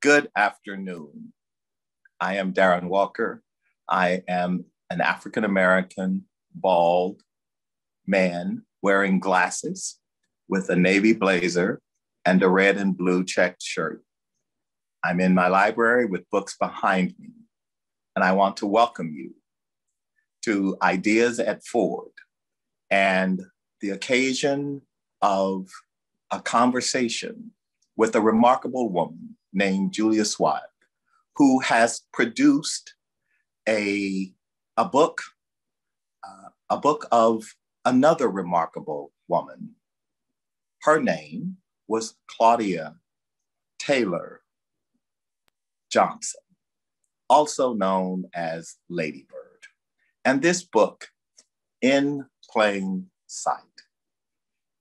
Good afternoon. I am Darren Walker. I am an African American, bald man wearing glasses with a navy blazer and a red and blue checked shirt. I'm in my library with books behind me, and I want to welcome you to Ideas at Ford and the occasion of a conversation with a remarkable woman named Julia Sweig, who has produced a, a book, uh, a book of another remarkable woman. Her name was Claudia Taylor Johnson, also known as Lady Bird. And this book, In Plain Sight,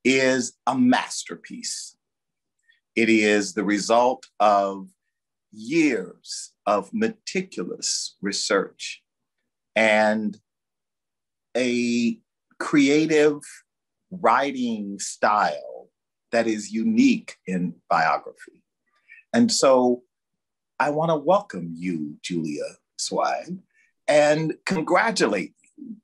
is a masterpiece. It is the result of years of meticulous research and a creative writing style that is unique in biography. And so I want to welcome you, Julia Sweig, and congratulate you.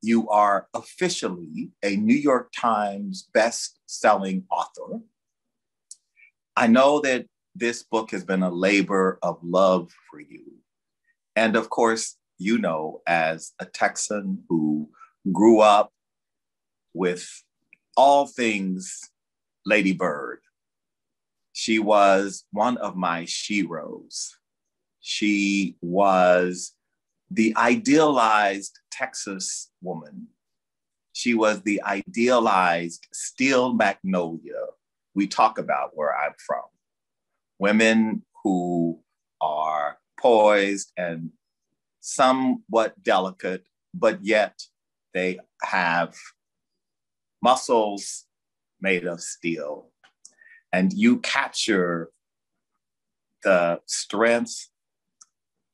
You are officially a New York Times best-selling author. I know that this book has been a labor of love for you. And of course, you know, as a Texan who grew up with all things Lady Bird, she was one of my sheroes. She was the idealized Texas woman. She was the idealized steel magnolia we talk about where I'm from. Women who are poised and somewhat delicate, but yet they have muscles made of steel. And you capture the strength,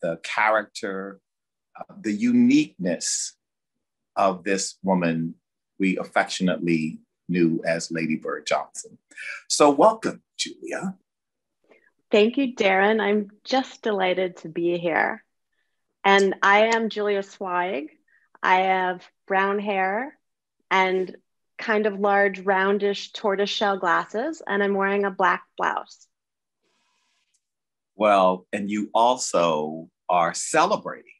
the character, uh, the uniqueness of this woman we affectionately knew as Lady Bird Johnson. So, welcome, Julia. Thank you, Darren. I'm just delighted to be here. And I am Julia Sweig. I have brown hair and kind of large, roundish tortoiseshell glasses, and I'm wearing a black blouse. Well, and you also are celebrating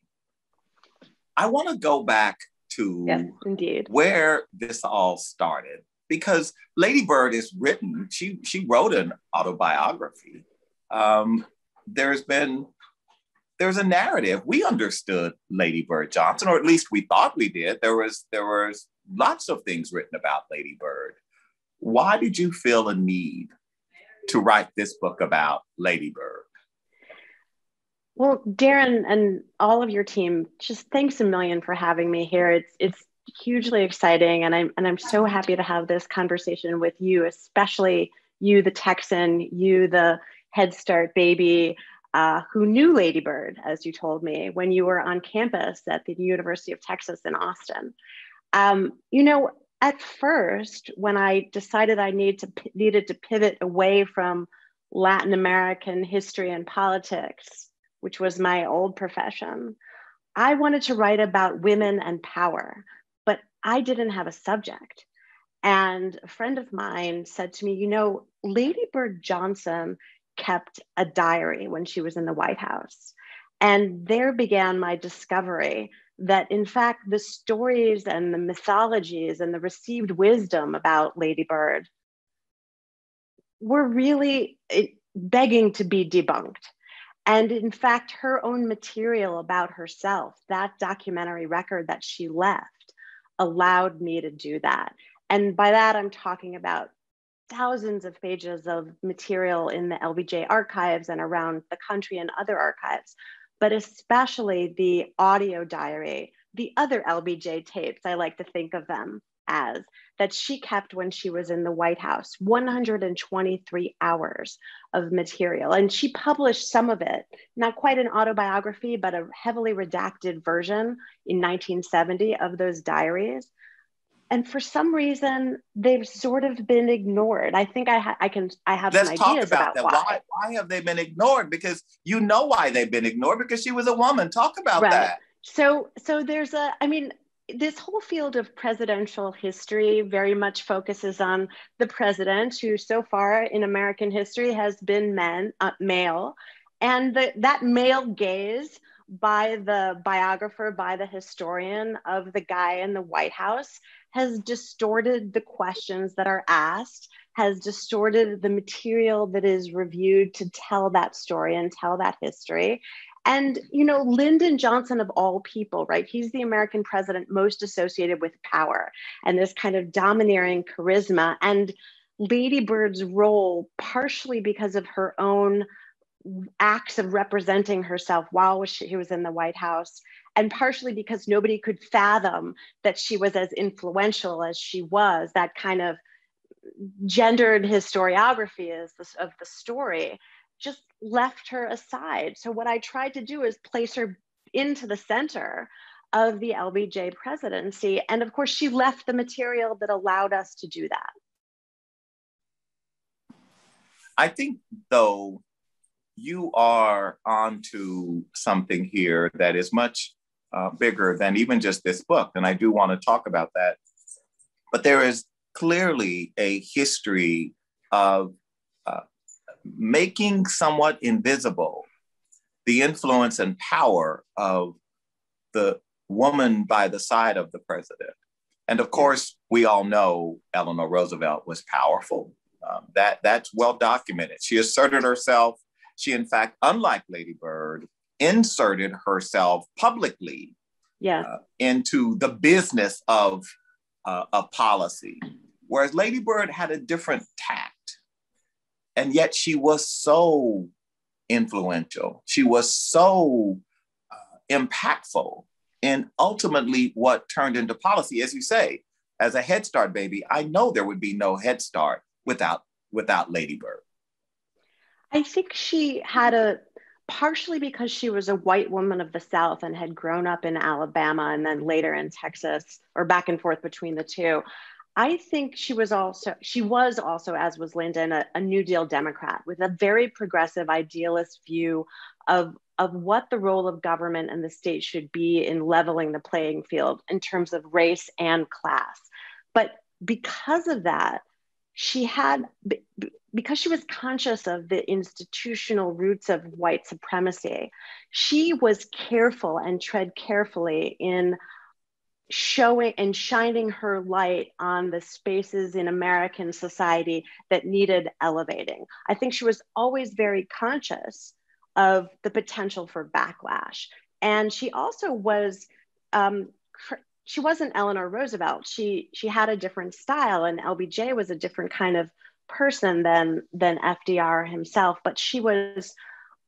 I want to go back to yes, indeed. where this all started because Lady Bird is written. She she wrote an autobiography. Um, there's been there's a narrative. We understood Lady Bird Johnson, or at least we thought we did. There was there was lots of things written about Lady Bird. Why did you feel a need to write this book about Lady Bird? Well, Darren and all of your team, just thanks a million for having me here. It's it's hugely exciting, and I'm and I'm so happy to have this conversation with you, especially you, the Texan, you, the Head Start baby, uh, who knew Lady Bird, as you told me, when you were on campus at the University of Texas in Austin. Um, you know, at first, when I decided I need to needed to pivot away from Latin American history and politics which was my old profession, I wanted to write about women and power, I didn't have a subject. And a friend of mine said to me, You know, Lady Bird Johnson kept a diary when she was in the White House. And there began my discovery that, in fact, the stories and the mythologies and the received wisdom about Lady Bird were really eh, begging to be debunked. And in fact, her own material about herself, that documentary record that she left, allowed me to do that. And by that, I'm talking about thousands of pages of material in the LBJ archives and around the country and other archives, but especially the audio diary, the other LBJ tapes, I like to think of them as, that she kept when she was in the White House 123 hours of material. And she published some of it, not quite an autobiography, but a heavily redacted version in 1970 of those diaries. and for some reason they've sort of been ignored. I think I, ha- I can I have Let's some talk ideas about, about, that. why. why. Why have they been ignored? Because you know why they've been ignored because she was a woman. Talk about Right. that. So so there's a I mean this whole field of presidential history very much focuses on the president who so far in American history has been men uh, male. And the, that male gaze by the biographer by the historian of the guy in the White House has distorted the questions that are asked has distorted the material that is reviewed to tell that story and tell that history and, you know, Lyndon Johnson, of all people, right? He's the American president most associated with power and this kind of domineering charisma. And Lady Bird's role, partially because of her own acts of representing herself while she was in the White House, and partially because nobody could fathom that she was as influential as she was, that kind of gendered historiography is this, of the story just left her aside. So, what I tried to do is place her into the center of the LBJ presidency. And of course, she left the material that allowed us to do that. I think, though, you are onto something here that is much uh, bigger than even just this book. And I do want to talk about that. But there is clearly a history of making somewhat invisible the influence and power of the woman by the side of the president. And of course, we all know Eleanor Roosevelt was powerful. Um, that that's well documented. She asserted herself. She, in fact, unlike Lady Bird, inserted herself publicly Yeah. uh, into the business of uh, of policy, whereas Lady Bird had a different tact, and yet she was so influential. She was so uh, impactful in ultimately what turned into policy. As you say, as a Head Start baby, I know there would be no Head Start without without Lady Bird. I think she had a partially because she was a white woman of the South and had grown up in Alabama and then later in Texas or back and forth between the two. I think she was also she was also as was Lyndon a, a New Deal Democrat with a very progressive idealist view of of what the role of government and the state should be in leveling the playing field in terms of race and class. But because of that, she had because she was conscious of the institutional roots of white supremacy, she was careful and tread carefully in showing and shining her light on the spaces in American society that needed elevating. I think she was always very conscious of the potential for backlash. And she also was, um, she wasn't Eleanor Roosevelt. She she had a different style, and LBJ was a different kind of person than than FDR himself. But she was,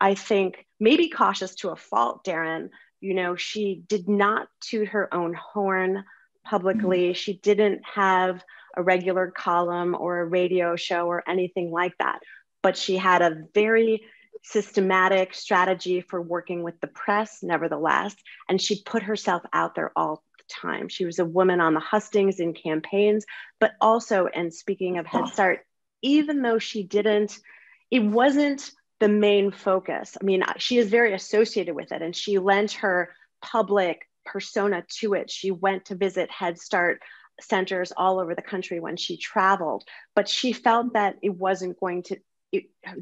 I think, maybe cautious to a fault, Darren, you know she did not toot her own horn mm-hmm. publicly. She didn't have a regular column or a radio show or anything like that. But she had a very systematic strategy for working with the press nevertheless and she put herself out there all the time. She was a woman on the hustings in campaigns but also and speaking of head oh. start even though she didn't it wasn't the main focus. I mean, she is very associated with it and she lent her public persona to it. She went to visit Head Start centers all over the country when she traveled, but she felt that it wasn't going to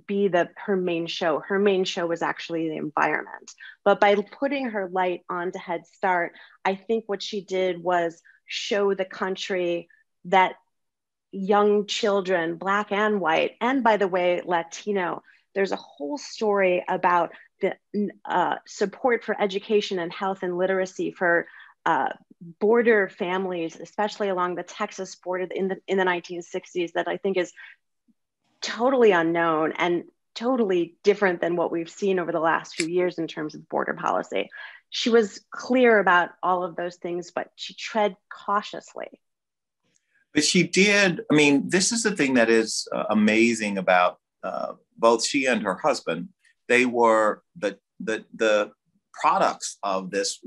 be the her main show. Her main show was actually the environment. But by putting her light onto Head Start, I think what she did was show the country that young children, black and white, and by the way, Latino, there's a whole story about the uh, support for education and health and literacy for uh, border families, especially along the Texas border in the in the 1960s, that I think is totally unknown and totally different than what we've seen over the last few years in terms of border policy. She was clear about all of those things, but she tread cautiously. But she did. I mean, this is the thing that is uh, amazing about uh, both she and her husband, they were the, the, the products of this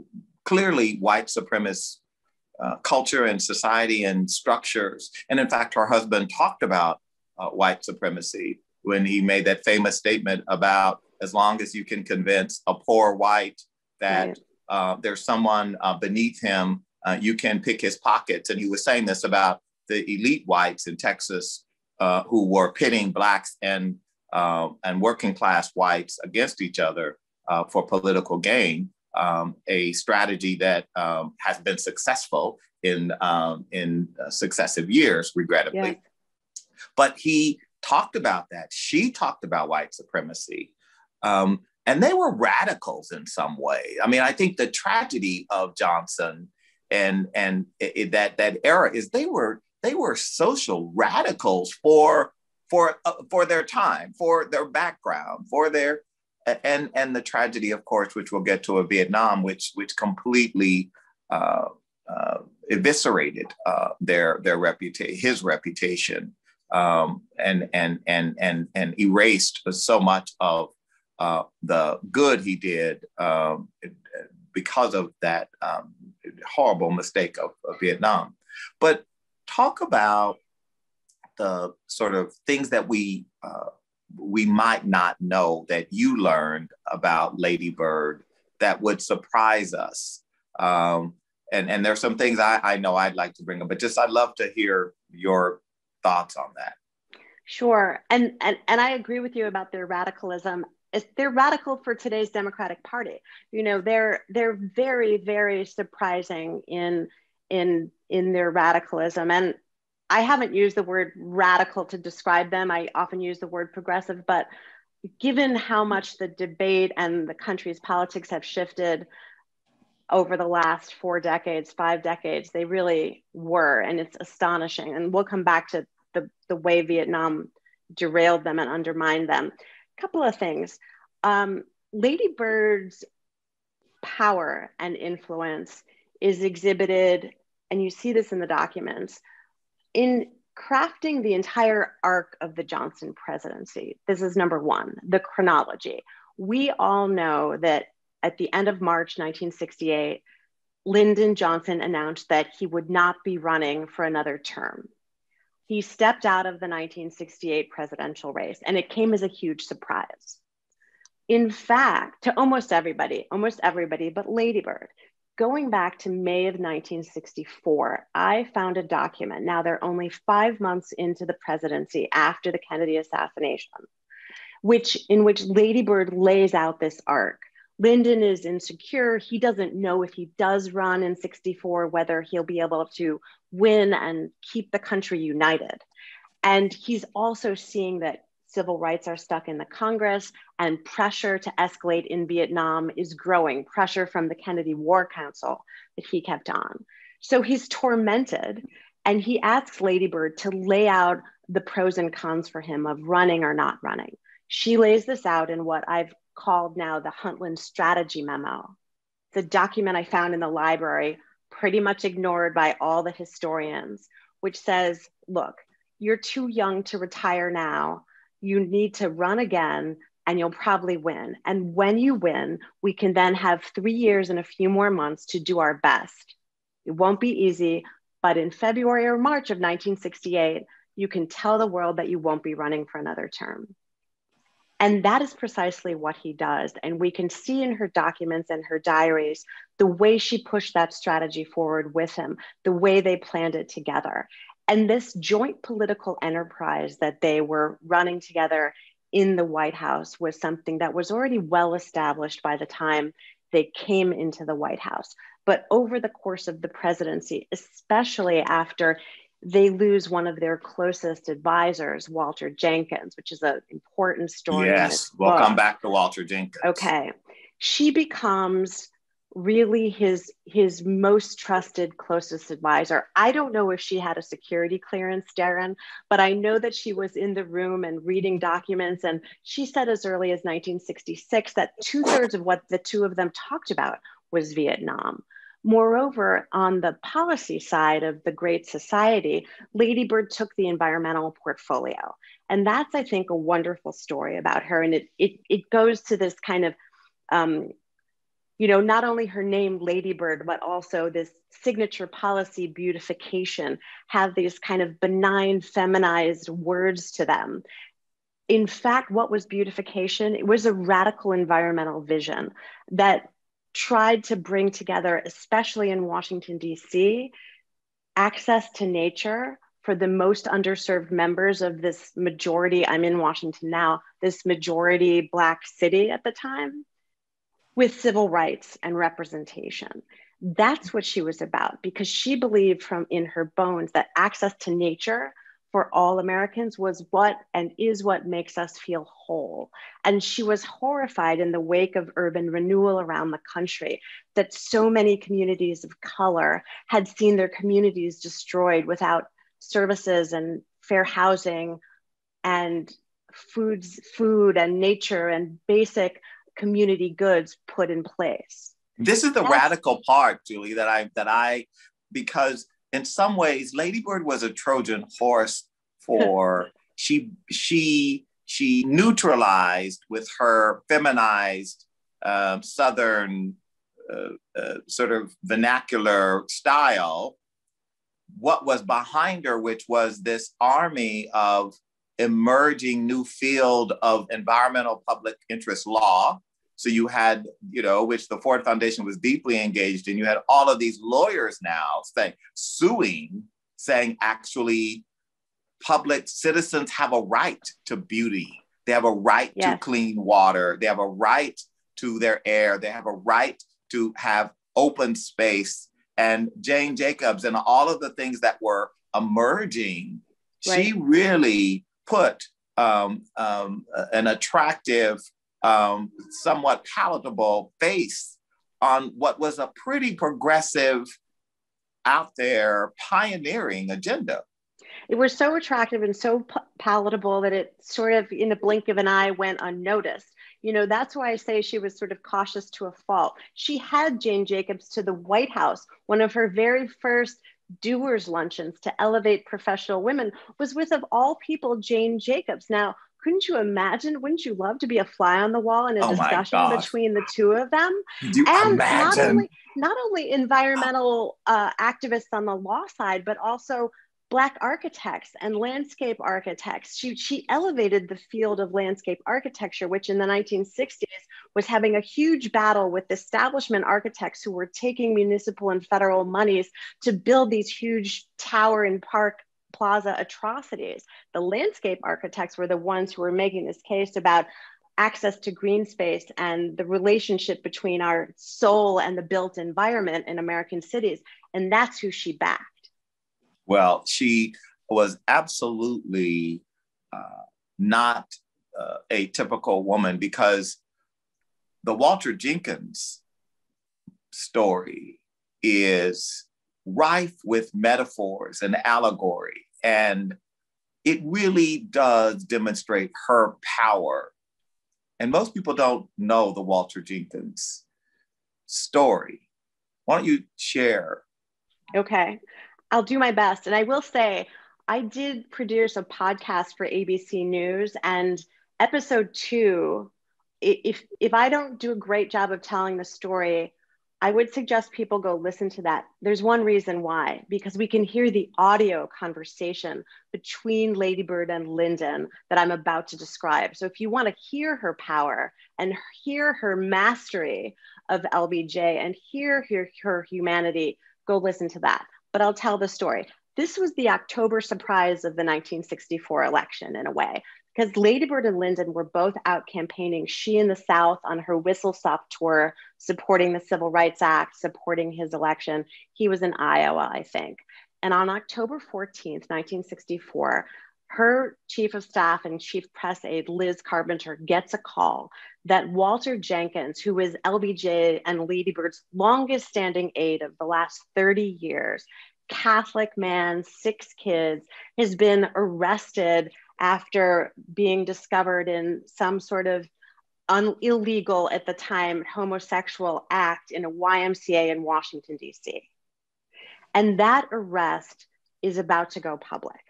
clearly white supremacist uh, culture and society and structures. And in fact, her husband talked about uh, white supremacy when he made that famous statement about as long as you can convince a poor white that right. Uh, there's someone uh, beneath him, uh, you can pick his pockets. And he was saying this about the elite whites in Texas who were pitting blacks and and working class whites against each other for political gain um, a strategy that um, has been successful in um, in uh, successive years, regrettably. Yeah. But he talked about that. She talked about white supremacy. Um, and they were radicals in some way. I mean, I think the tragedy of Johnson and and it, that that era is they were they were social radicals for for uh, for their time, for their background, for their and and the tragedy, of course, which we'll get to of Vietnam, which which completely uh, uh, eviscerated uh, their their reputation, his reputation, um, and and and and and erased so much of uh, the good he did um, because of that um, horrible mistake of, of Vietnam. But talk about the sort of things that we uh, we might not know that you learned about Lady Bird that would surprise us. Um, and, and there's some things I, I know I'd like to bring up, but just I'd love to hear your thoughts on that. Sure. And, and, and I agree with you about their radicalism. They're radical for today's Democratic Party. You know, they're they're very, very surprising in in in their radicalism. And I haven't used the word radical to describe them. I often use the word progressive, but given how much the debate and the country's politics have shifted over the last four decades, five decades, they really were. And it's astonishing. And we'll come back to the, the way Vietnam derailed them and undermined them. A couple of things. Um, Lady Bird's power and influence is exhibited, and you see this in the documents, in crafting the entire arc of the Johnson presidency, this is number one, the chronology. We all know that at the end of March 1968, Lyndon Johnson announced that he would not be running for another term. He stepped out of the 1968 presidential race, and it came as a huge surprise. In fact, to almost everybody, almost everybody but Lady Bird, going back to May of 1964, I found a document. Now they're only five months into the presidency after the Kennedy assassination, which in which Lady Bird lays out this arc. Lyndon is insecure. He doesn't know if he does run in 64, whether he'll be able to win and keep the country united. And he's also seeing that civil rights are stuck in the Congress, and pressure to escalate in Vietnam is growing, pressure from the Kennedy War Council that he kept on. So he's tormented, and he asks Lady Bird to lay out the pros and cons for him of running or not running. She lays this out in what I've called now the Huntland Strategy Memo. The document I found in the library, pretty much ignored by all the historians, which says, look, you're too young to retire now you need to run again and you'll probably win. And when you win, we can then have three years and a few more months to do our best. It won't be easy, but in February or March of 1968, you can tell the world that you won't be running for another term. And that is precisely what he does. And we can see in her documents and her diaries the way she pushed that strategy forward with him, the way they planned it together. And this joint political enterprise that they were running together in the White House was something that was already well established by the time they came into the White House. But over the course of the presidency, especially after they lose one of their closest advisors, Walter Jenkins, which is an important story. Yes, we'll come back to Walter Jenkins. Okay. She becomes really his his most trusted closest advisor i don't know if she had a security clearance darren but i know that she was in the room and reading documents and she said as early as 1966 that two-thirds of what the two of them talked about was vietnam Moreover, on the policy side of the Great Society, Lady Bird took the environmental portfolio. And that's, I think, a wonderful story about her. And it, it, it goes to this kind of um, you know, not only her name, Ladybird, but also this signature policy beautification have these kind of benign, feminized words to them. In fact, what was beautification? It was a radical environmental vision that tried to bring together, especially in Washington, D.C., access to nature for the most underserved members of this majority. I'm in Washington now, this majority Black city at the time with civil rights and representation. That's what she was about because she believed from in her bones that access to nature for all Americans was what and is what makes us feel whole. And she was horrified in the wake of urban renewal around the country that so many communities of color had seen their communities destroyed without services and fair housing and foods, food and nature and basic community goods put in place. This is the That's- radical part, Julie, that I that I because in some ways Ladybird was a Trojan horse for she she she neutralized with her feminized uh, southern uh, uh, sort of vernacular style what was behind her which was this army of emerging new field of environmental public interest law so you had, you know, which the Ford Foundation was deeply engaged in. You had all of these lawyers now saying, suing, saying actually public citizens have a right to beauty. They have a right yes. to clean water. They have a right to their air. They have a right to have open space. And Jane Jacobs and all of the things that were emerging, right. she really put um, um, an attractive um, somewhat palatable face on what was a pretty progressive, out there, pioneering agenda. It was so attractive and so palatable that it sort of, in a blink of an eye, went unnoticed. You know, that's why I say she was sort of cautious to a fault. She had Jane Jacobs to the White House. One of her very first doers luncheons to elevate professional women was with, of all people, Jane Jacobs. Now, couldn't you imagine? Wouldn't you love to be a fly on the wall in a oh discussion between the two of them? Do and imagine? not only not only environmental uh, activists on the law side, but also Black architects and landscape architects. She, she elevated the field of landscape architecture, which in the 1960s was having a huge battle with establishment architects who were taking municipal and federal monies to build these huge tower and park plaza atrocities. The landscape architects were the ones who were making this case about access to green space and the relationship between our soul and the built environment in American cities. And that's who she backed. Well, she was absolutely uh, not uh, a typical woman because the Walter Jenkins story is rife with metaphors and allegory. And it really does demonstrate her power. And most people don't know the Walter Jenkins story. Why don't you share? Okay, I'll do my best. And I will say, I did produce a podcast for ABC News, and episode two, if if I don't do a great job of telling the story, I would suggest people go listen to that. There's one reason why, because we can hear the audio conversation between Ladybird and Lyndon that I'm about to describe. So if you want to hear her power and hear her mastery of LBJ and hear, hear her humanity, go listen to that. But I'll tell the story. This was the October surprise of the 1964 election in a way because Ladybird and Lyndon were both out campaigning. She in the South on her whistle stop tour, supporting the Civil Rights Act, supporting his election. He was in Iowa, I think. And on October 14th, 1964, her chief of staff and chief press aide, Liz Carpenter, gets a call that Walter Jenkins, who was LBJ and Ladybird's longest standing aide of the last 30 years, Catholic man, six kids, has been arrested after being discovered in some sort of un- illegal at the time homosexual act in a YMCA in Washington, D.C. And that arrest is about to go public.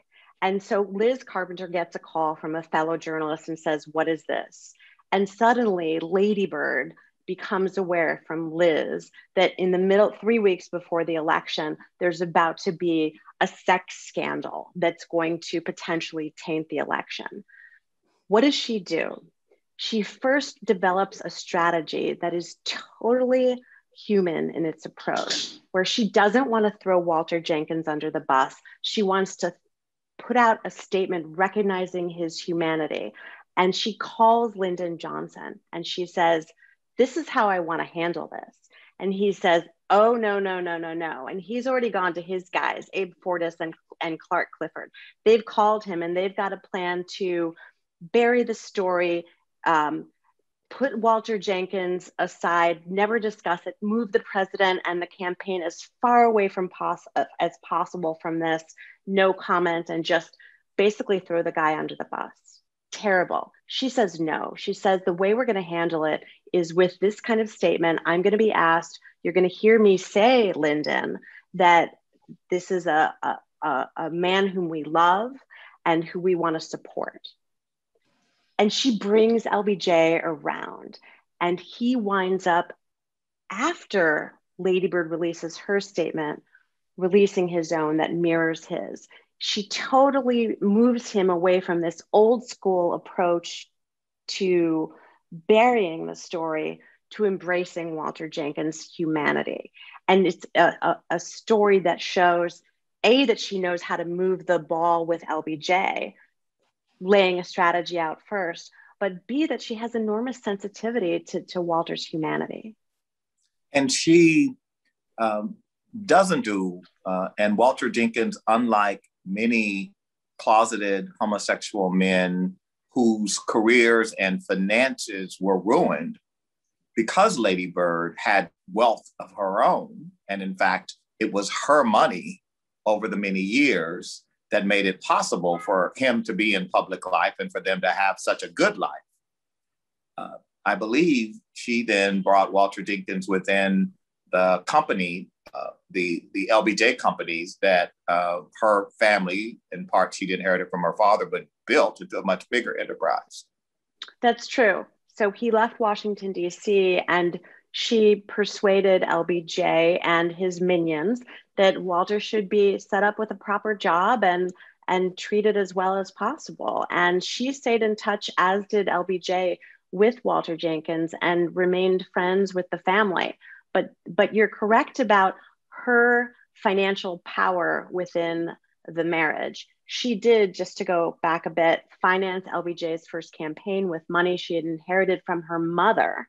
And so Liz Carpenter gets a call from a fellow journalist and says, What is this? And suddenly, Ladybird becomes aware from Liz that in the middle, three weeks before the election, there's about to be a sex scandal that's going to potentially taint the election. What does she do? She first develops a strategy that is totally human in its approach, where she doesn't want to throw Walter Jenkins under the bus. She wants to put out a statement recognizing his humanity. And she calls Lyndon Johnson and she says, This is how I want to handle this. And he says, Oh, no, no, no, no, no. And he's already gone to his guys, Abe Fortas and, and Clark Clifford. They've called him and they've got a plan to bury the story, um, put Walter Jenkins aside, never discuss it, move the president and the campaign as far away from pos- as possible from this, no comment, and just basically throw the guy under the bus. Terrible. She says no. She says the way we're going to handle it is with this kind of statement. I'm going to be asked, you're going to hear me say, Lyndon, that this is a, a, a man whom we love and who we want to support. And she brings LBJ around, and he winds up after Ladybird releases her statement, releasing his own that mirrors his. She totally moves him away from this old school approach to burying the story to embracing Walter Jenkins' humanity. And it's a, a, a, story that shows A, that she knows how to move the ball with LBJ, laying a strategy out first, but B, that she has enormous sensitivity to, to Walter's humanity. And she um, doesn't do, uh, and Walter Jenkins, unlike many closeted homosexual men whose careers and finances were ruined because Lady Bird had wealth of her own. And in fact, it was her money over the many years that made it possible for him to be in public life and for them to have such a good life. Uh, I believe she then brought Walter Jenkins within the company, uh, the, the LBJ companies that uh, her family, in part, she'd inherited from her father, but built into a much bigger enterprise. That's true. So he left Washington, D.C., and she persuaded LBJ and his minions that Walter should be set up with a proper job and and treated as well as possible. And she stayed in touch, as did LBJ, with Walter Jenkins and remained friends with the family. But but you're correct about her financial power within the marriage. She did, just to go back a bit, finance LBJ's first campaign with money she had inherited from her mother.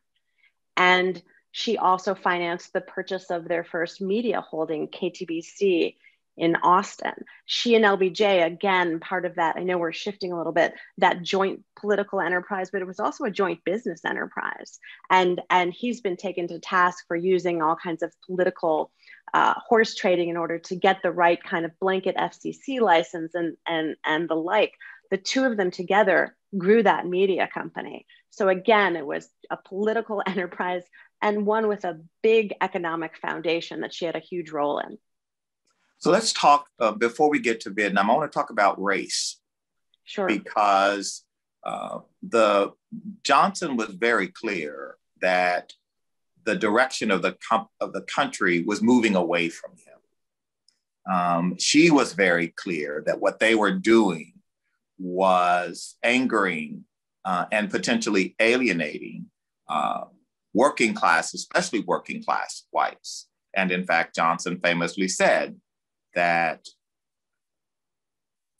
And she also financed the purchase of their first media holding, KTBC, in Austin. She and LBJ, again, part of that, I know we're shifting a little bit, that joint political enterprise, but it was also a joint business enterprise. And, and he's been taken to task for using all kinds of political uh, horse trading in order to get the right kind of blanket FCC license and, and, and the like. The two of them together grew that media company. So again, it was a political enterprise and one with a big economic foundation that she had a huge role in. So let's talk uh, before we get to Vietnam. I want to talk about race. Sure. Because uh, the Johnson was very clear that the direction of the com- of the country was moving away from him. Um, she was very clear that what they were doing was angering uh, and potentially alienating uh, working class, especially working class whites. And in fact, Johnson famously said that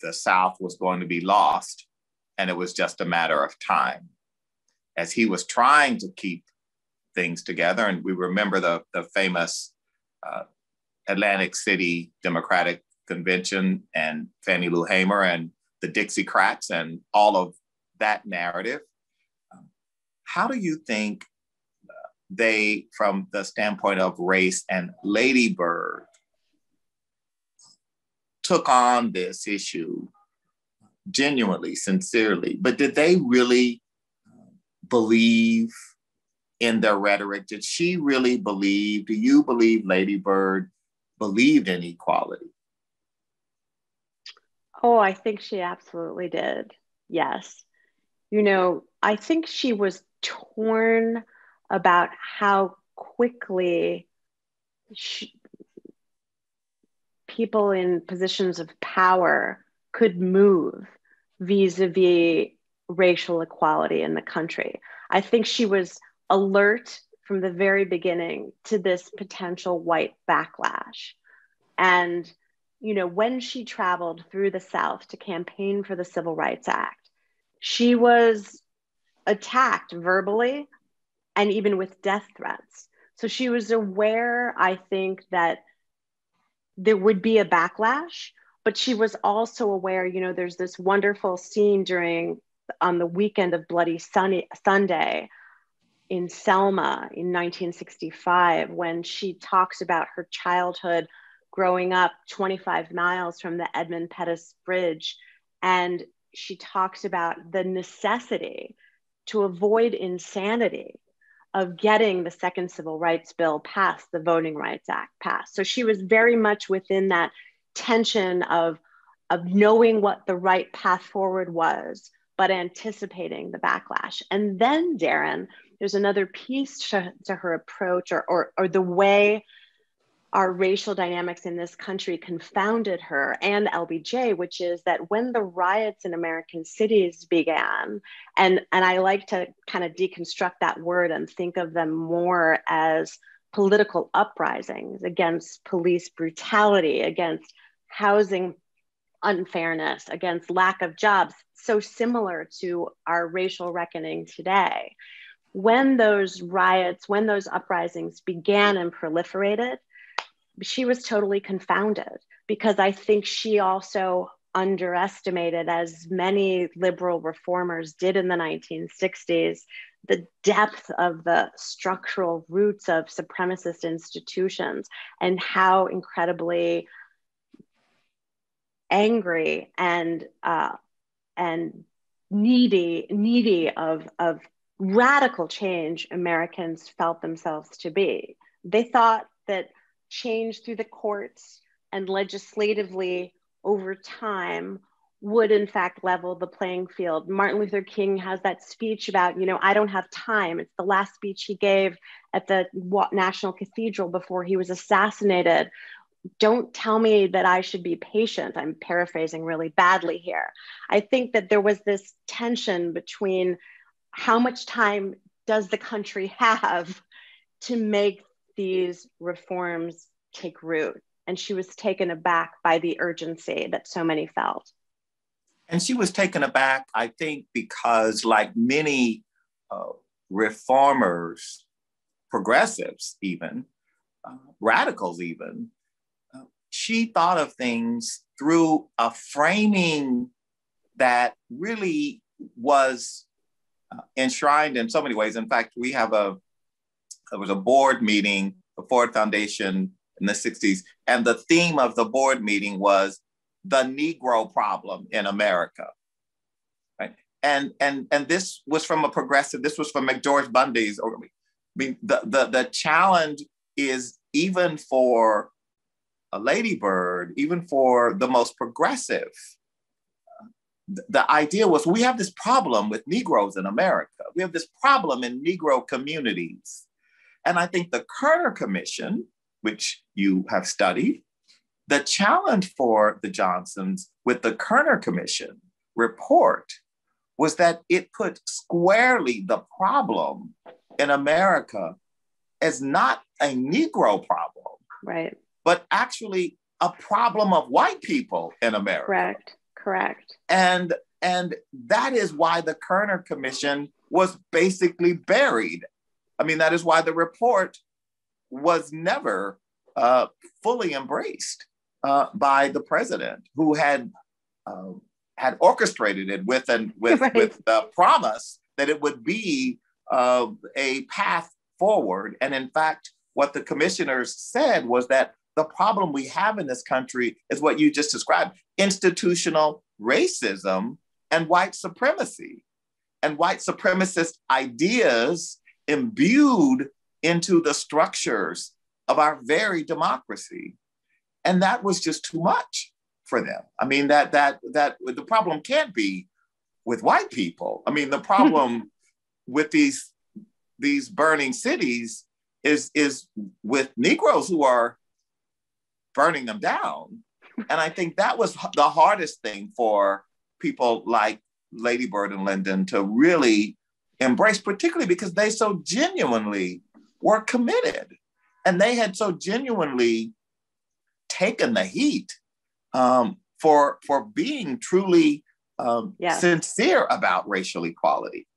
the South was going to be lost and it was just a matter of time. As he was trying to keep things together, and we remember the, the famous uh, Atlantic City Democratic Convention and Fannie Lou Hamer and the Dixiecrats and all of that narrative. Um, how do you think they, from the standpoint of race and Lady Bird, took on this issue genuinely, sincerely. But did they really believe in their rhetoric? Did she really believe? Do you believe Lady Bird believed in equality? Oh, I think she absolutely did. Yes. You know, I think she was torn about how quickly she, people in positions of power could move vis-a-vis racial equality in the country. I think she was alert from the very beginning to this potential white backlash. And, you know, when she traveled through the South to campaign for the Civil Rights Act, she was attacked verbally and even with death threats. So she was aware, I think, that there would be a backlash, but she was also aware, you know, there's this wonderful scene during on the weekend of Bloody Sunny, Sunday in Selma in 1965 when she talks about her childhood growing up 25 miles from the Edmund Pettus Bridge. And she talks about the necessity to avoid insanity of getting the second civil rights bill passed, the Voting Rights Act passed. So she was very much within that tension of, of knowing what the right path forward was, but anticipating the backlash. And then, Darren, there's another piece to, to her approach or, or, or the way our racial dynamics in this country confounded her and LBJ, which is that when the riots in American cities began, and, and I like to kind of deconstruct that word and think of them more as political uprisings against police brutality, against housing unfairness, against lack of jobs, so similar to our racial reckoning today. When those riots, when those uprisings began and proliferated, she was totally confounded because I think she also underestimated, as many liberal reformers did in the 1960s, the depth of the structural roots of supremacist institutions and how incredibly angry and uh, and needy needy of of radical change Americans felt themselves to be. They thought that change through the courts and legislatively over time would in fact level the playing field. Martin Luther King has that speech about, you know, I don't have time. It's the last speech he gave at the National Cathedral before he was assassinated. Don't tell me that I should be patient. I'm paraphrasing really badly here. I think that there was this tension between how much time does the country have to make these reforms take root. And she was taken aback by the urgency that so many felt. And she was taken aback, I think, because, like many uh, reformers, progressives, even, uh, radicals, even, uh, she thought of things through a framing that really was enshrined in so many ways. In fact, we have a there was a board meeting, the Ford Foundation in the 60s, and the theme of the board meeting was the Negro problem in America. Right? And and and this was from a progressive, this was from McGeorge Bundy's, or I mean, the, the, the challenge is even for a ladybird, even for the most progressive, the idea was we have this problem with Negroes in America. We have this problem in Negro communities. And I think the Kerner Commission, which you have studied, the challenge for the Johnsons with the Kerner Commission report was that it put squarely the problem in America as not a Negro problem, right? But actually a problem of white people in America. Correct. Correct. And and that is why the Kerner Commission was basically buried I mean, that is why the report was never uh, fully embraced uh, by the president, who had uh, had orchestrated it with and with right. with the promise that it would be uh, a path forward. And in fact, what the commissioners said was that the problem we have in this country is what you just described: institutional racism and white supremacy, and white supremacist ideas imbued into the structures of our very democracy. And that was just too much for them. I mean, that that that the problem can't be with white people. I mean, the problem with these these burning cities is is with Negroes who are burning them down. And I think that was the hardest thing for people like Lady Bird and Lyndon to really embrace, particularly because they so genuinely were committed and they had so genuinely taken the heat um, for for being truly um, yeah. sincere about racial equality.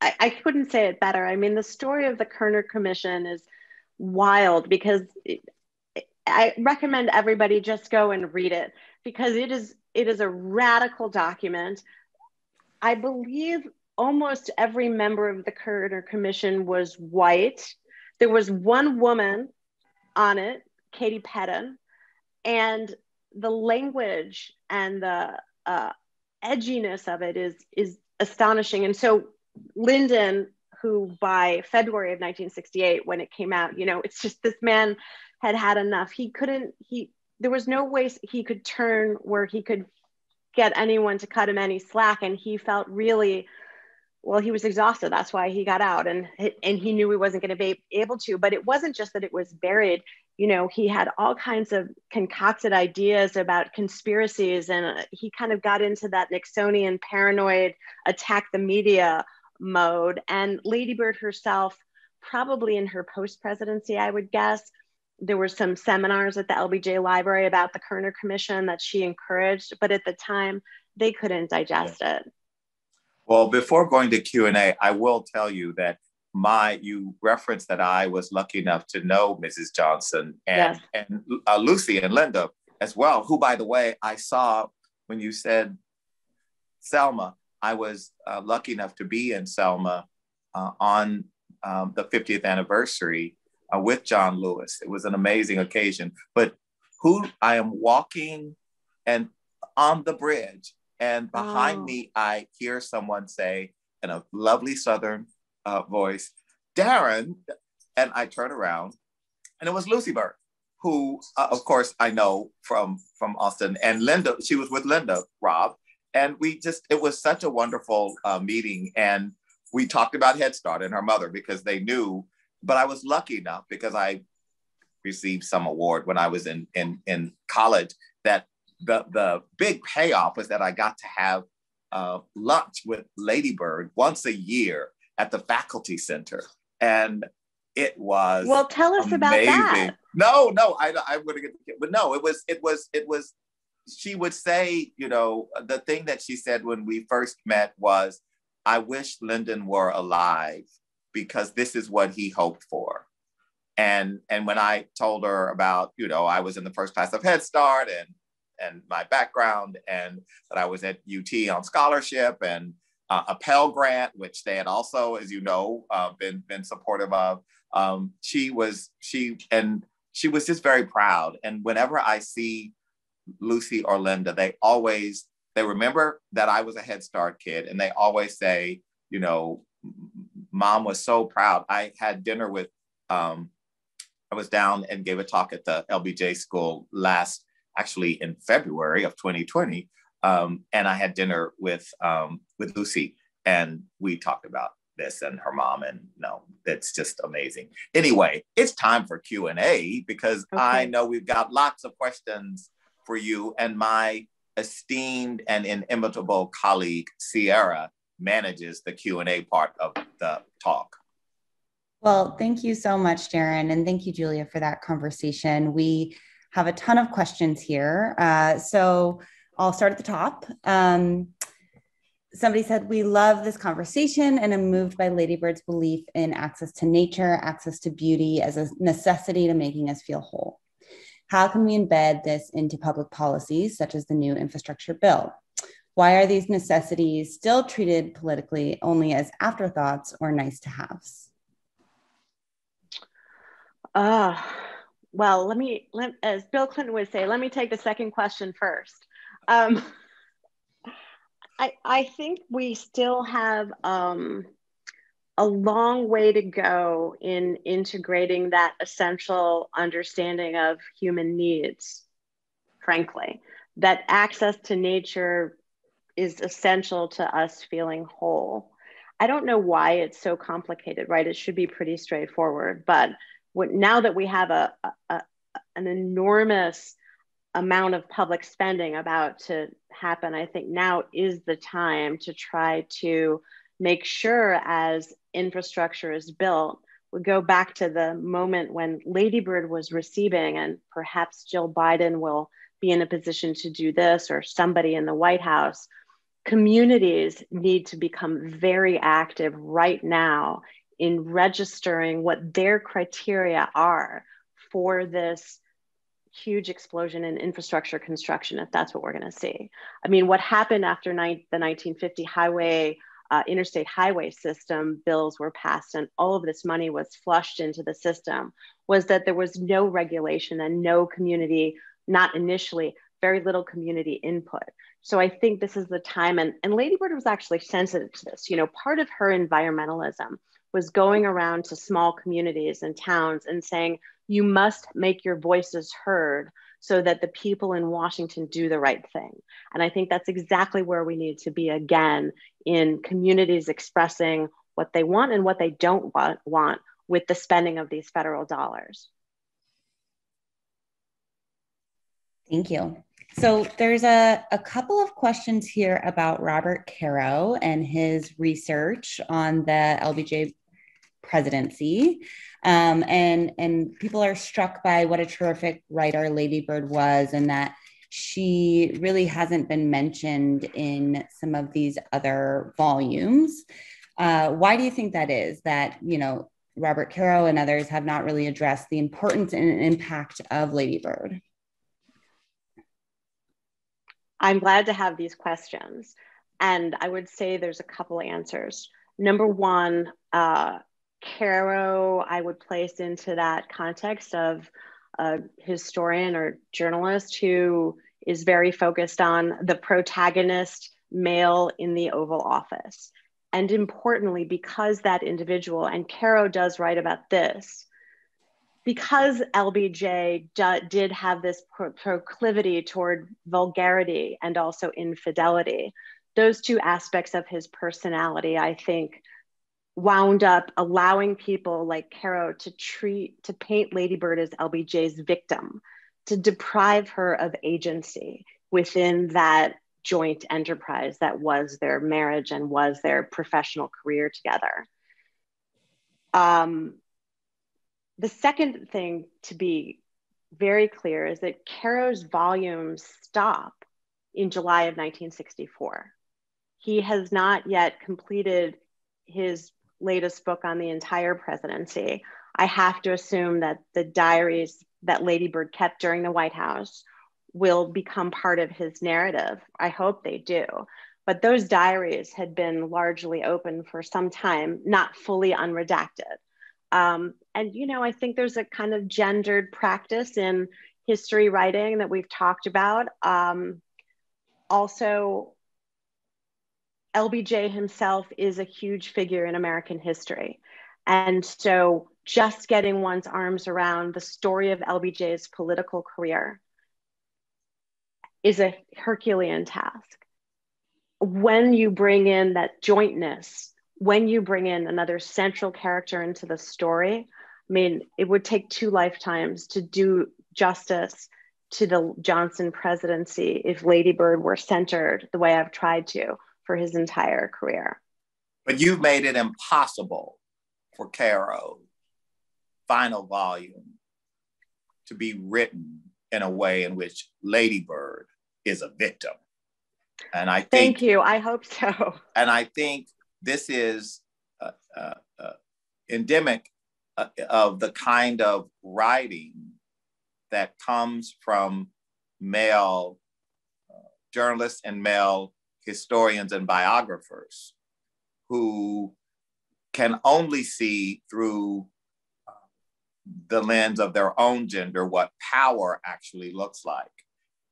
I, I, couldn't say it better. I mean, the story of the Kerner Commission is wild because I recommend everybody just go and read it because it is it is a radical document. I believe almost every member of the Kerner Commission was white. There was one woman on it, Katie Peden, and the language and the uh, edginess of it is is astonishing. And so Lyndon, who by February of 1968, when it came out, you know, it's just this man had had enough. He couldn't. He there was no way he could turn where he could get anyone to cut him any slack, and he felt really well he was exhausted that's why he got out and and he knew he wasn't going to be able to but it wasn't just that it was buried you know he had all kinds of concocted ideas about conspiracies and uh, he kind of got into that nixonian paranoid attack the media mode and ladybird herself probably in her post presidency i would guess there were some seminars at the lbj library about the kerner commission that she encouraged but at the time they couldn't digest yeah. it well, before going to Q&A, I will tell you that my, you referenced that I was lucky enough to know Mrs. Johnson and, yes. and uh, Lucy and Linda as well, who, by the way, I saw when you said Selma, I was uh, lucky enough to be in Selma uh, on um, the 50th anniversary uh, with John Lewis. It was an amazing occasion. But who I am walking and on the bridge, and behind oh. me, I hear someone say in a lovely Southern uh, voice, Darren. And I turn around, and it was Lucy Burke who, uh, of course, I know from from Austin, and Linda. She was with Linda Robb, and we just it was such a wonderful uh, meeting, and we talked about Head Start and her mother because they knew. But I was lucky enough because I received some award when I was in in in college that the the big payoff was that I got to have uh, lunch with Ladybird once a year at the faculty center, and it was well. Tell us amazing. about that. No, no, I I'm gonna get, but no, it was it was it was. She would say, you know, the thing that she said when we first met was, "I wish Lyndon were alive because this is what he hoped for." And and when I told her about, you know, I was in the first class of Head Start and and my background, and that I was at UT on scholarship and uh, a Pell Grant, which they had also, as you know, uh, been been supportive of. Um, she was she and she was just very proud. And whenever I see Lucy or Linda, they always they remember that I was a Head Start kid, and they always say, you know, mom was so proud. I had dinner with. Um, I was down and gave a talk at the LBJ school last actually in February of 2020. Um, and I had dinner with um, with Lucy, and we talked about this and her mom, and no, it's just amazing. Anyway, it's time for Q and A because okay. I know we've got lots of questions for you, and my esteemed and inimitable colleague Sierra manages the Q and A part of the talk. Well, thank you so much, Darren, and thank you, Julia, for that conversation. We have a ton of questions here. Uh, so I'll start at the top. Um, somebody said, We love this conversation and am moved by Ladybird's belief in access to nature, access to beauty as a necessity to making us feel whole. How can we embed this into public policies, such as the new infrastructure bill? Why are these necessities still treated politically only as afterthoughts or nice to haves? Uh, well, let me, let, as Bill Clinton would say, let me take the second question first. Um, I, I think we still have um, a long way to go in integrating that essential understanding of human needs, frankly, that access to nature is essential to us feeling whole. I don't know why it's so complicated, right? It should be pretty straightforward. But what, now that we have a, a, an enormous amount of public spending about to happen, I think now is the time to try to make sure as infrastructure is built, we go back to the moment when Ladybird was receiving, and perhaps Jill Biden will be in a position to do this, or somebody in the White House. Communities need to become very active right now in registering what their criteria are for this huge explosion in infrastructure construction if that's what we're going to see. I mean, what happened after the 1950 highway, uh, interstate highway system bills were passed and all of this money was flushed into the system was that there was no regulation and no community, not initially, very little community input. So I think this is the time, and, and Lady Bird was actually sensitive to this. You know, part of her environmentalism was going around to small communities and towns and saying, you must make your voices heard so that the people in Washington do the right thing. And I think that's exactly where we need to be again in communities expressing what they want and what they don't want, want with the spending of these federal dollars. Thank you. So there's a, a couple of questions here about Robert Caro and his research on the LBJ presidency. Um, and, and people are struck by what a terrific writer Lady Bird was and that she really hasn't been mentioned in some of these other volumes. Uh, why do you think that is? That, you know, Robert Caro and others have not really addressed the importance and impact of Lady Bird? I'm glad to have these questions. And I would say there's a couple answers. Number one, uh, Caro, I would place into that context of a historian or journalist who is very focused on the protagonist male in the Oval Office. And importantly, because that individual, and Caro does write about this, because LBJ d- did have this pro- proclivity toward vulgarity and also infidelity, those two aspects of his personality, I think, wound up allowing people like Caro to treat, to paint Ladybird as LBJ's victim, to deprive her of agency within that joint enterprise that was their marriage and was their professional career together. Um, the second thing to be very clear is that Caro's volumes stop in July of 1964. He has not yet completed his latest book on the entire presidency, I have to assume that the diaries that Lady Bird kept during the White House will become part of his narrative. I hope they do. But those diaries had been largely open for some time, not fully unredacted. Um, and, you know, I think there's a kind of gendered practice in history writing that we've talked about. Um, also, LBJ himself is a huge figure in American history. And so just getting one's arms around the story of LBJ's political career is a Herculean task. When you bring in that jointness, when you bring in another central character into the story, I mean, it would take two lifetimes to do justice to the Johnson presidency if Lady Bird were centered the way I've tried to for his entire career. But you've made it impossible for Caro, final volume, to be written in a way in which Ladybird is a victim. And I think. Thank you. I hope so. And I think this is uh, uh, uh, endemic uh, of the kind of writing that comes from male uh, journalists and male historians and biographers who can only see through uh, the lens of their own gender what power actually looks like.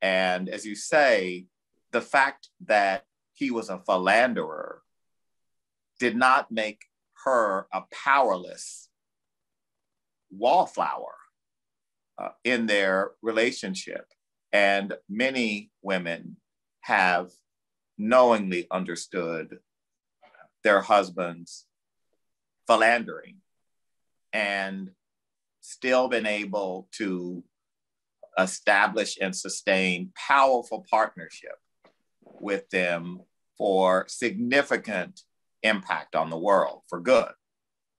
And as you say, the fact that he was a philanderer did not make her a powerless wallflower uh, in their relationship. And many women have knowingly understood their husbands philandering and still been able to establish and sustain powerful partnership with them for significant impact on the world for good.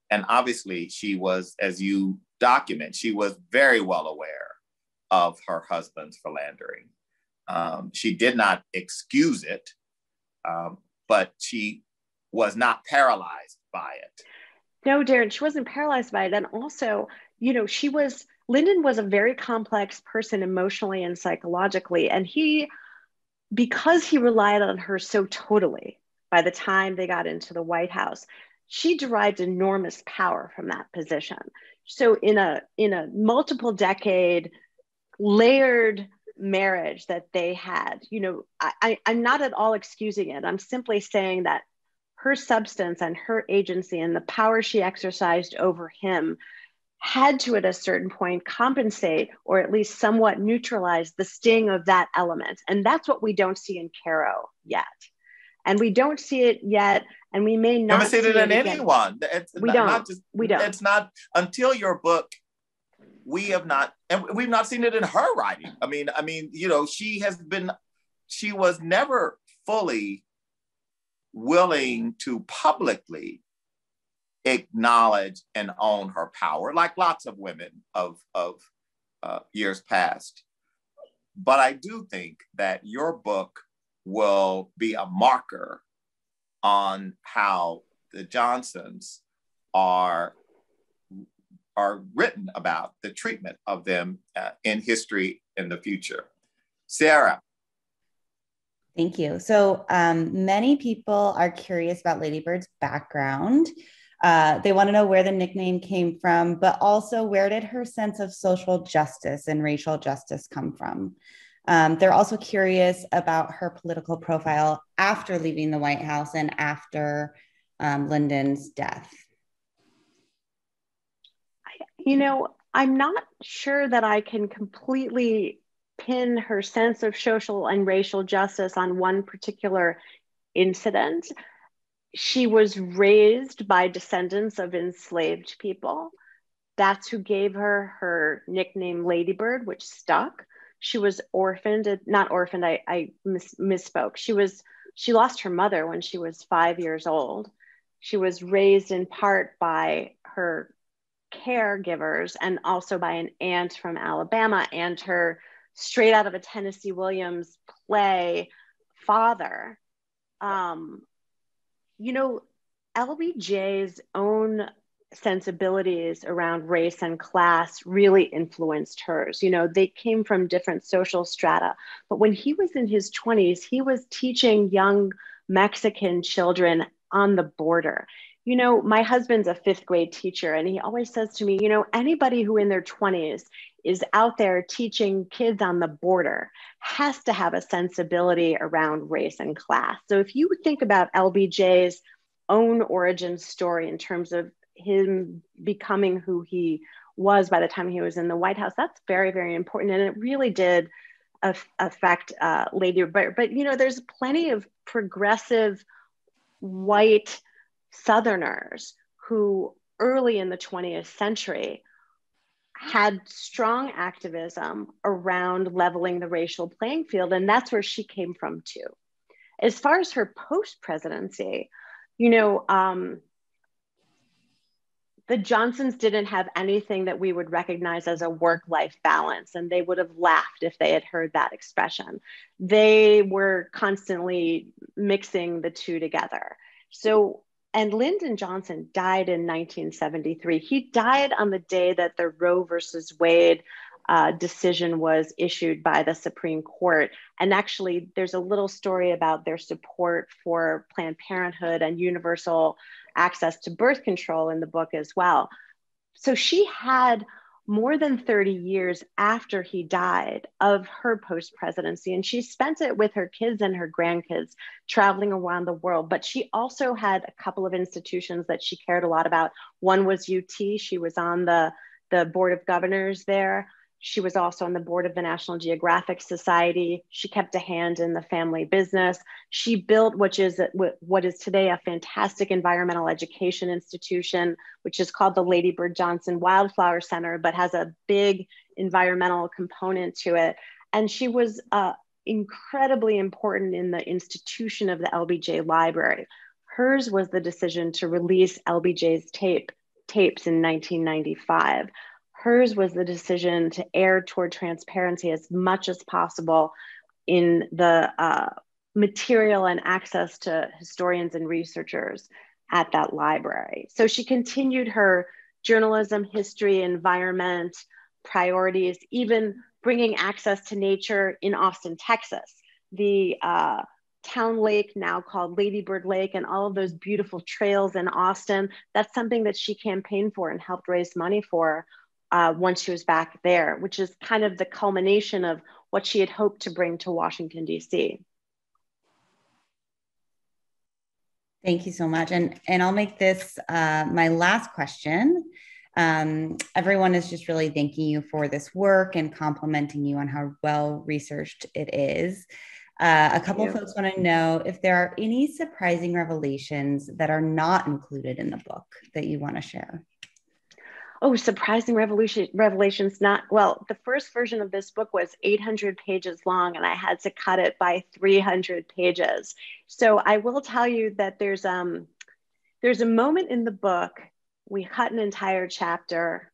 And obviously, she was, as you document, she was very well aware of her husband's philandering. Um, she did not excuse it, um, but she was not paralyzed by it. No, Darren, she wasn't paralyzed by it. And also, you know, she was, Lyndon was a very complex person emotionally and psychologically. And he, because he relied on her so totally by the time they got into the White House, she derived enormous power from that position. So in a in a multiple decade layered marriage that they had, you know, I, I'm not at all excusing it. I'm simply saying that her substance and her agency and the power she exercised over him had to at a certain point compensate or at least somewhat neutralize the sting of that element and that's what we don't see in caro yet and we don't see it yet and we may not see it in anyone. It's we not, don't. not just, we don't. it's not until your book we have not and we've not seen it in her writing. I mean i mean you know she has been she was never fully willing to publicly acknowledge and own her power, like lots of women of, of uh, years past. But I do think that your book will be a marker on how the Johnsons are, are written about the treatment of them uh, in history in the future. Sarah, Thank you. So um, many people are curious about Ladybird's background. Uh, they want to know where the nickname came from, but also where did her sense of social justice and racial justice come from? Um, they're also curious about her political profile after leaving the White House and after um, Lyndon's death. You know, I'm not sure that I can completely pin her sense of social and racial justice on one particular incident. She was raised by descendants of enslaved people. That's who gave her her nickname Ladybird, which stuck. She was orphaned, not orphaned, I, I mis- misspoke. She was she lost her mother when she was five years old. She was raised in part by her caregivers and also by an aunt from Alabama and her straight out of a Tennessee Williams play, Father. Um, you know, LBJ's own sensibilities around race and class really influenced hers. You know, they came from different social strata. But when he was in his 20s, he was teaching young Mexican children on the border. You know, my husband's a fifth grade teacher, and he always says to me, you know, anybody who in their 20s is out there teaching kids on the border has to have a sensibility around race and class. So if you think about LBJ's own origin story in terms of him becoming who he was by the time he was in the White House, that's very, very important. And it really did affect uh, Lady but, but, you know, there's plenty of progressive white Southerners who early in the 20th century had strong activism around leveling the racial playing field. And that's where she came from too. As far as her post presidency, you know, um, the Johnsons didn't have anything that we would recognize as a work life balance, and they would have laughed if they had heard that expression. They were constantly mixing the two together. So and Lyndon Johnson died in 1973. He died on the day that the Roe versus Wade uh, decision was issued by the Supreme Court. And actually, there's a little story about their support for Planned Parenthood and universal access to birth control in the book as well. So she had more than 30 years after he died of her post presidency. And she spent it with her kids and her grandkids traveling around the world. But she also had a couple of institutions that she cared a lot about. One was UT, she was on the, the board of governors there. She was also on the board of the National Geographic Society. She kept a hand in the family business. She built, which is what is today a fantastic environmental education institution, which is called the Lady Bird Johnson Wildflower Center, but has a big environmental component to it. And she was uh, incredibly important in the institution of the LBJ Library. Hers was the decision to release LBJ's tape tapes in 1995. Hers was the decision to err toward transparency as much as possible in the uh, material and access to historians and researchers at that library. So she continued her journalism, history, environment priorities, even bringing access to nature in Austin, Texas. The uh, town lake now called Ladybird Lake and all of those beautiful trails in Austin. That's something that she campaigned for and helped raise money for uh, once she was back there, which is kind of the culmination of what she had hoped to bring to Washington, D.C. Thank you so much. And, and I'll make this uh, my last question. Um, everyone is just really thanking you for this work and complimenting you on how well researched it is. Uh, a couple folks want to know if there are any surprising revelations that are not included in the book that you want to share oh, surprising revolution revelations. Not well, the first version of this book was 800 pages long, and I had to cut it by 300 pages. So I will tell you that there's um there's a moment in the book we cut an entire chapter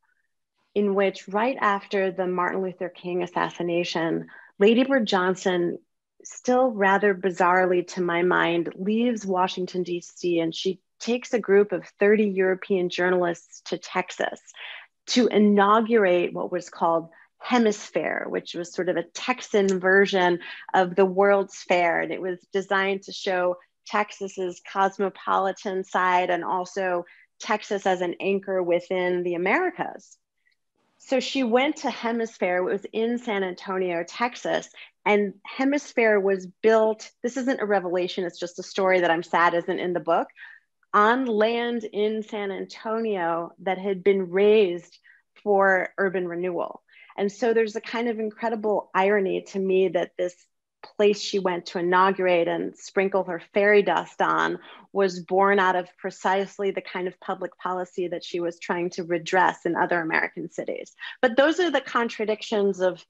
in which right after the Martin Luther King assassination, Lady Bird Johnson still rather bizarrely to my mind leaves Washington D.C. and she takes a group of 30 European journalists to Texas to inaugurate what was called HemisFair, which was sort of a Texan version of the World's Fair. And it was designed to show Texas's cosmopolitan side and also Texas as an anchor within the Americas. So she went to HemisFair, it was in San Antonio, Texas, and HemisFair was built. This isn't a revelation, it's just a story that I'm sad isn't in the book on land in San Antonio that had been raised for urban renewal. And so there's a kind of incredible irony to me that this place she went to inaugurate and sprinkle her fairy dust on was born out of precisely the kind of public policy that she was trying to redress in other American cities. But those are the contradictions of,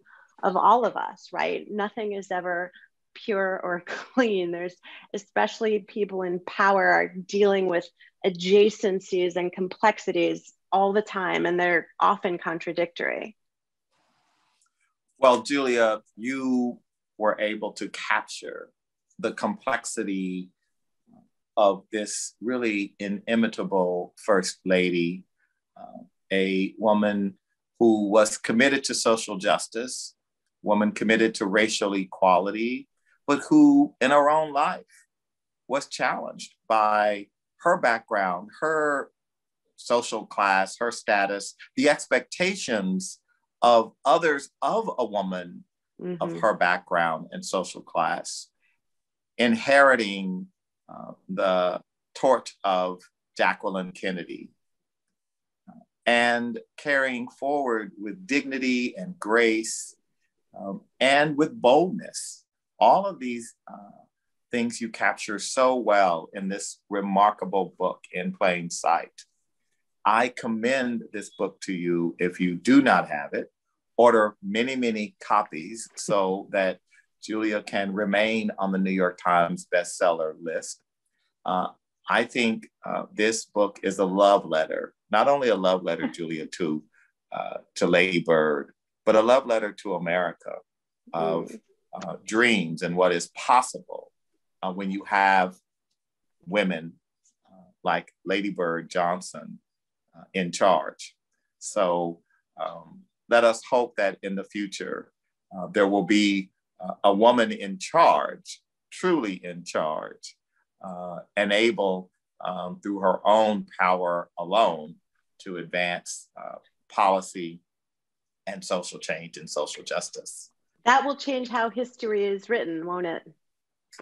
of all of us, right? Nothing is ever pure or clean. There's especially people in power are dealing with adjacencies and complexities all the time, and they're often contradictory. Well, Julia, you were able to capture the complexity of this really inimitable First Lady, uh, a woman who was committed to social justice, woman committed to racial equality, but who in her own life was challenged by her background, her social class, her status, the expectations of others of a woman mm-hmm. of her background and social class, inheriting uh, the tort of Jacqueline Kennedy and carrying forward with dignity and grace um, and with boldness all of these uh, things you capture so well in this remarkable book in plain sight. I commend this book to you if you do not have it. Order many, many copies so that Julia can remain on the New York Times bestseller list. Uh, I think uh, this book is a love letter, not only a love letter, Julia, to, uh, to Lady Bird, but a love letter to America of uh, dreams and what is possible uh, when you have women uh, like Lady Bird Johnson uh, in charge. So um, let us hope that in the future uh, there will be uh, a woman in charge, truly in charge, and able um, through her own power alone to advance policy and social change and social justice. That will change how history is written, won't it?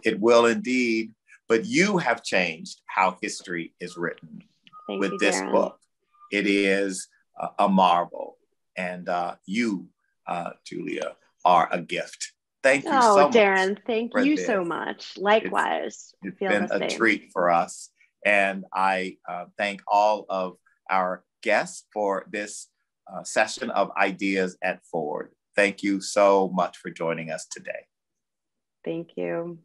It will indeed. But you have changed how history is written Thank with you, this Darren. book. It is a marvel. And uh, you uh, Julia, are a gift. Thank you oh, so much. Darren, thank you this. so much. Likewise. it's, it's been a treat for us. And I uh, thank all of our guests for this uh, session of Ideas at Ford. Thank you so much for joining us today. Thank you.